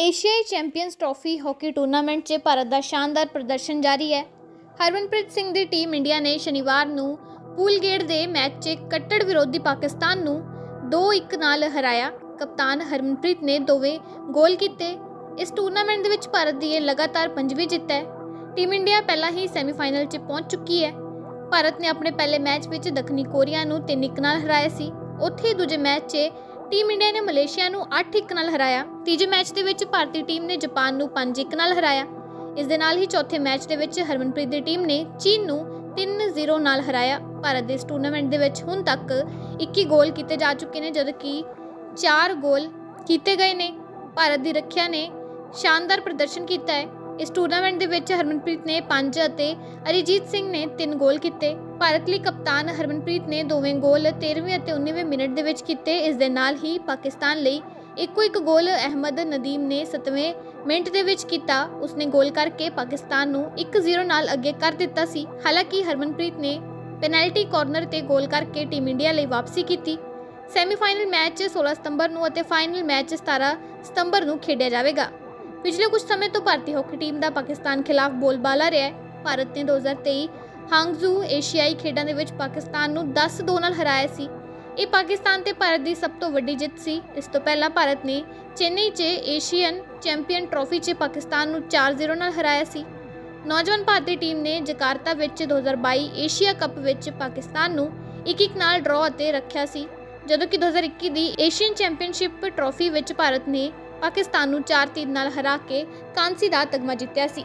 ਏਸ਼ੀਆਈ champions trophy hockey tournament 'ਚ ਭਾਰਤ ਦਾ ਸ਼ਾਨਦਾਰ ਪ੍ਰਦਰਸ਼ਨ ਜਾਰੀ ਹੈ। ਹਰਮਨਪ੍ਰੀਤ ਸਿੰਘ ਦੀ ਟੀਮ ਇੰਡੀਆ ਨੇ ਸ਼ਨੀਵਾਰ ਨੂੰ ਪੂਲ ਗੇਟ ਦੇ ਮੈਚ 'ਚ ਕੱਟੜ ਵਿਰੋਧੀ ਪਾਕਿਸਤਾਨ ਨੂੰ 2-1 ਨਾਲ ਹਰਾਇਆ। ਕਪਤਾਨ ਹਰਮਨਪ੍ਰੀਤ ਨੇ ਦੋਵੇਂ ਗੋਲ ਕੀਤੇ। ਇਸ ਟੂਰਨਾਮੈਂਟ ਦੇ ਵਿੱਚ ਭਾਰਤ ਦੀ ਇਹ ਲਗਾਤਾਰ ਪੰਜਵੀਂ ਜਿੱਤ ਹੈ। ਟੀਮ ਇੰਡੀਆ ਪਹਿਲਾਂ ਹੀ ਸੈਮੀਫਾਈਨਲ 'ਚ ਪਹੁੰਚ ਚੁੱਕੀ ਹੈ। ਭਾਰਤ ਨੇ ਆਪਣੇ ਪਹਿਲੇ ਮੈਚ ਵਿੱਚ ਦੱਖਣੀ ਕੋਰੀਆ ਨੂੰ 3-1 ਨਾਲ ਹਰਾਇਆ ਸੀ। ਉੱਥੇ ਹੀ ਦੂਜੇ ਮੈਚ 'ਚ ਟੀਮ ਇੰਡੀਆ ਨੇ ਮਲੇਸ਼ੀਆ ਨੂੰ 8-1 ਨਾਲ ਹਰਾਇਆ। ਤੀਜੇ ਮੈਚ ਦੇ ਵਿੱਚ ਭਾਰਤੀ ਟੀਮ ਨੇ ਜਾਪਾਨ ਨੂੰ 5-1 ਨਾਲ ਹਰਾਇਆ। ਇਸ ਦੇ ਨਾਲ ਹੀ ਚੌਥੇ ਮੈਚ ਦੇ ਵਿੱਚ ਹਰਮਨਪ੍ਰੀਤ ਦੀ ਟੀਮ ਨੇ ਚੀਨ ਨੂੰ 3-0 ਨਾਲ ਹਰਾਇਆ। ਭਾਰਤ ਦੇ ਇਸ ਟੂਰਨਾਮੈਂਟ ਦੇ ਵਿੱਚ ਹੁਣ ਤੱਕ 21 ਗੋਲ ਕੀਤੇ ਜਾ ਚੁੱਕੇ ਨੇ, ਜਦਕਿ ਕਿ 4 ਗੋਲ ਕੀਤੇ ਗਏ ਨੇ। ਭਾਰਤ ਦੀ ਰੱਖਿਆ ਨੇ ਸ਼ਾਨਦਾਰ ਪ੍ਰਦਰਸ਼ਨ ਕੀਤਾ ਹੈ। ਇਸ ਟੂਰਨਾਮੈਂਟ ਦੇ ਵਿੱਚ ਹਰਮਨਪ੍ਰੀਤ ਨੇ 5 ਅਤੇ ਅਰੀਜੀਤ ਸਿੰਘ ਨੇ 3 ਗੋਲ ਕੀਤੇ। ਭਾਰਤ ਲਈ ਕਪਤਾਨ ਹਰਮਨਪ੍ਰੀਤ ਨੇ ਦੋਵੇਂ ਗੋਲ 13ਵੇਂ ਅਤੇ 19ਵੇਂ ਮਿੰਟ ਦੇ ਵਿੱਚ ਕੀਤੇ। ਇਸ ਦੇ ਨਾਲ ਹੀ ਪਾਕਿਸਤਾਨ ਲਈ ਇੱਕੋ ਇੱਕ ਗੋਲ ਅਹਿਮਦ ਨਦੀਮ ਨੇ 7ਵੇਂ ਮਿੰਟ ਦੇ ਵਿੱਚ ਕੀਤਾ। ਉਸਨੇ ਗੋਲ ਕਰਕੇ ਪਾਕਿਸਤਾਨ ਨੂੰ 1-0 ਨਾਲ ਅੱਗੇ ਕਰ ਦਿੱਤਾ ਸੀ। ਹਾਲਾਂਕਿ ਹਰਮਨਪ੍ਰੀਤ ਨੇ ਪੈਨਲਟੀ ਕਾਰਨਰ ਤੇ ਗੋਲ ਕਰਕੇ ਟੀਮ ਇੰਡੀਆ ਲਈ ਵਾਪਸੀ ਕੀਤੀ। ਸੈਮੀਫਾਈਨਲ ਮੈਚ 16 ਸਤੰਬਰ ਨੂੰ ਅਤੇ ਫਾਈਨਲ ਮੈਚ 17 ਸਤੰਬਰ ਨੂੰ ਖੇਡਿਆ ਜਾਵੇਗਾ। ਪਿਛਲੇ ਕੁਝ ਸਮੇਂ ਤੋਂ ਭਾਰਤੀ ਹਾਕੀ ਟੀਮ ਦਾ ਪਾਕਿਸਤਾਨ ਖਿਲਾਫ ਬੋਲਬਾਲਾ ਰਿਹਾ ਹੈ। ਭਾਰਤ ਨੇ 2023 ਹਾਂਗਜ਼ੂ ਏਸ਼ੀਆਈ ਖੇਡਾਂ ਦੇ ਵਿੱਚ ਪਾਕਿਸਤਾਨ ਨੂੰ 10-2 ਨਾਲ ਹਰਾਇਆ ਸੀ। ਇਹ ਪਾਕਿਸਤਾਨ ਤੇ ਭਾਰਤ ਦੀ ਸਭ ਤੋਂ ਵੱਡੀ ਜਿੱਤ ਸੀ। ਇਸ ਤੋਂ ਪਹਿਲਾਂ ਭਾਰਤ ਨੇ ਚੇਨਈ 'ਚ ਏਸ਼ੀਅਨ ਚੈਂਪੀਅਨ ਟਰਾਫੀ 'ਚ ਪਾਕਿਸਤਾਨ ਨੂੰ 4-0 ਨਾਲ ਹਰਾਇਆ ਸੀ। ਨੌਜਵਾਨ ਭਾਰਤੀ ਟੀਮ ਨੇ ਜਕਾਰਤਾ ਵਿੱਚ 2022 ਏਸ਼ੀਆ ਕੱਪ ਵਿੱਚ ਪਾਕਿਸਤਾਨ ਨੂੰ 1-1 ਨਾਲ ਡਰਾਅ ਅਤੇ ਰੱਖਿਆ ਸੀ। ਜਦੋਂ ਕਿ 2021 ਦੀ ਏਸ਼ੀਅਨ ਚੈਂਪੀਅਨਸ਼ਿਪ ਟਰਾਫੀ ਵਿੱਚ ਭਾਰਤ ਨੇ ਪਾਕਿਸਤਾਨ ਨੂੰ 4-3 ਨਾਲ ਹਰਾ ਕੇ ਕਾਂਸੀ ਦਾ ਤਗਮਾ ਜਿੱਤਿਆ ਸੀ।